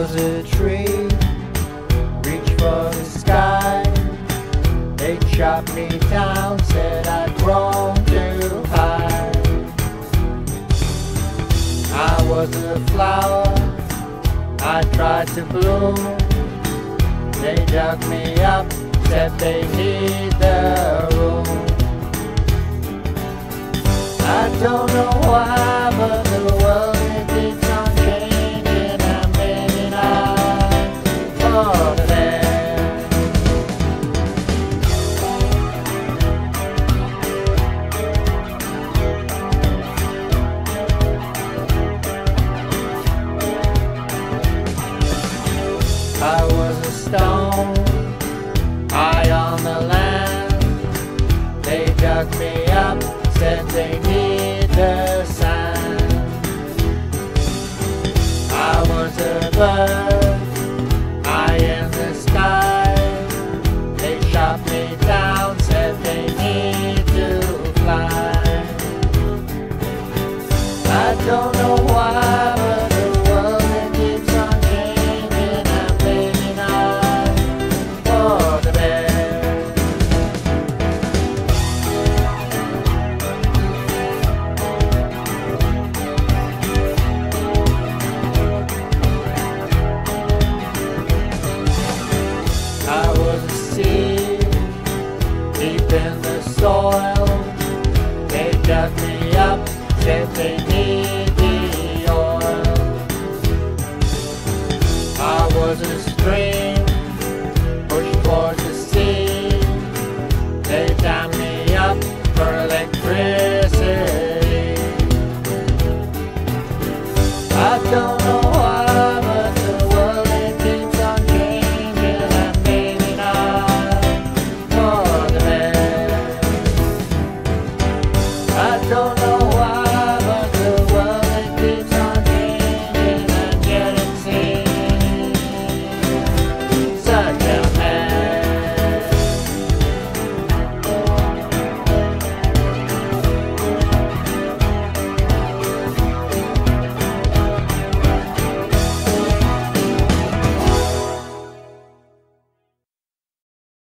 was a tree, reached for the sky. They chopped me down, said I'd grown too high. I was a flower, I tried to bloom. They dug me up, said they need the room. I don't know why, but I was a stone, high on the land. They dug me up, said they need the sand. I was a bird, high in the sky. They shot me down, said they need to fly. I don't know why, soil. They dug me up, said they need the oil. I wasn't. don't know.